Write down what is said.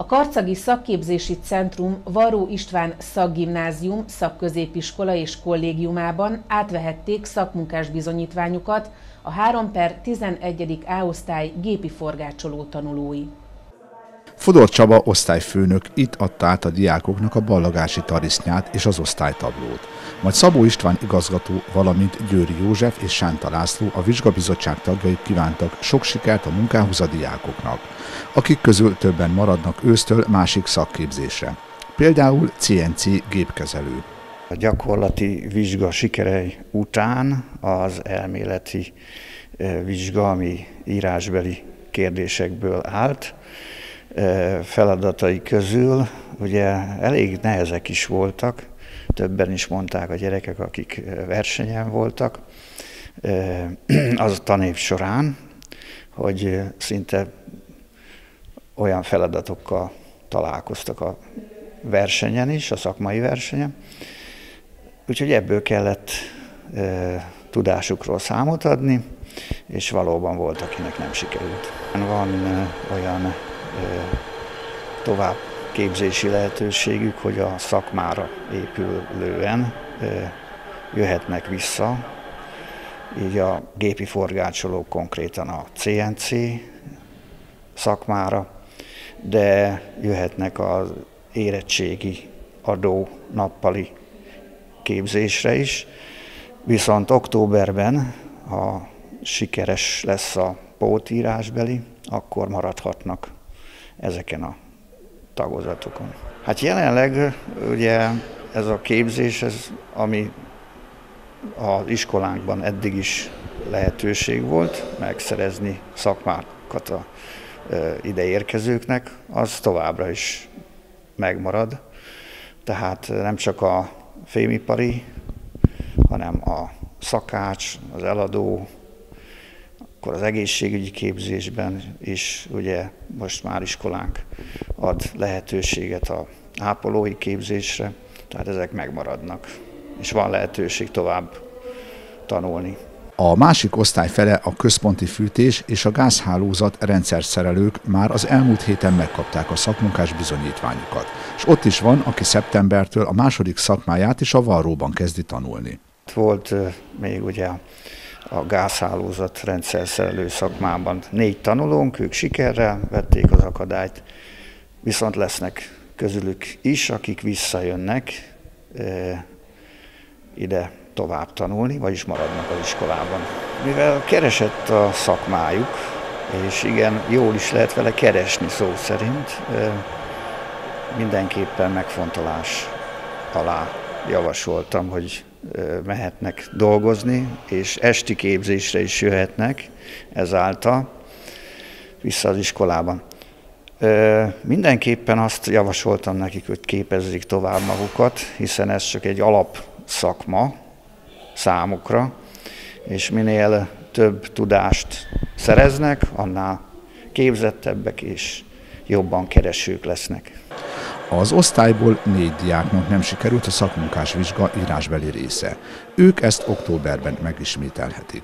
A Karcagi Szakképzési Centrum Varó István Szakgimnázium, Szakközépiskola és Kollégiumában átvehették szakmunkás bizonyítványukat a 3 per 11. A gépi forgácsoló tanulói. Fodor Csaba osztályfőnök itt adta át a diákoknak a ballagási tarisznyát és az osztálytablót. Majd Szabó István igazgató, valamint Győri József és Sánta László a vizsgabizottság tagjai kívántak sok sikert a munkához a diákoknak, akik közül többen maradnak ősztől másik szakképzésre. Például CNC gépkezelő. A gyakorlati vizsga sikerei után az elméleti eh, vizsga, ami írásbeli kérdésekből állt, feladatai közül ugye elég nehezek is voltak, többen is mondták a gyerekek, akik versenyen voltak az a tanév során, hogy szinte olyan feladatokkal találkoztak a versenyen is, a szakmai versenyen. Úgyhogy ebből kellett e, tudásukról számot adni, és valóban volt, akinek nem sikerült. Van e, olyan tovább képzési lehetőségük, hogy a szakmára épülően jöhetnek vissza. Így a gépi forgácsolók konkrétan a CNC szakmára, de jöhetnek az érettségi adó nappali képzésre is. Viszont októberben, ha sikeres lesz a pótírásbeli, akkor maradhatnak ezeken a tagozatokon. Hát jelenleg ugye ez a képzés, ez, ami az iskolánkban eddig is lehetőség volt megszerezni szakmákat a ide érkezőknek, az továbbra is megmarad. Tehát nem csak a fémipari, hanem a szakács, az eladó, akkor az egészségügyi képzésben is ugye most már iskolánk ad lehetőséget a ápolói képzésre, tehát ezek megmaradnak, és van lehetőség tovább tanulni. A másik osztály fele a központi fűtés és a gázhálózat rendszerszerelők már az elmúlt héten megkapták a szakmunkás bizonyítványukat, és ott is van, aki szeptembertől a második szakmáját is a varróban kezdi tanulni. Volt még ugye a gázhálózat rendszerszerelő szakmában négy tanulónk, ők sikerrel vették az akadályt, viszont lesznek közülük is, akik visszajönnek e, ide tovább tanulni, vagyis maradnak az iskolában. Mivel keresett a szakmájuk, és igen, jól is lehet vele keresni szó szerint, e, mindenképpen megfontolás alá javasoltam, hogy mehetnek dolgozni, és esti képzésre is jöhetnek ezáltal vissza az iskolában. Mindenképpen azt javasoltam nekik, hogy képezzék tovább magukat, hiszen ez csak egy alapszakma számukra, és minél több tudást szereznek, annál képzettebbek és jobban keresők lesznek. Az osztályból négy diáknak nem sikerült a szakmunkás vizsga írásbeli része. Ők ezt októberben megismételhetik.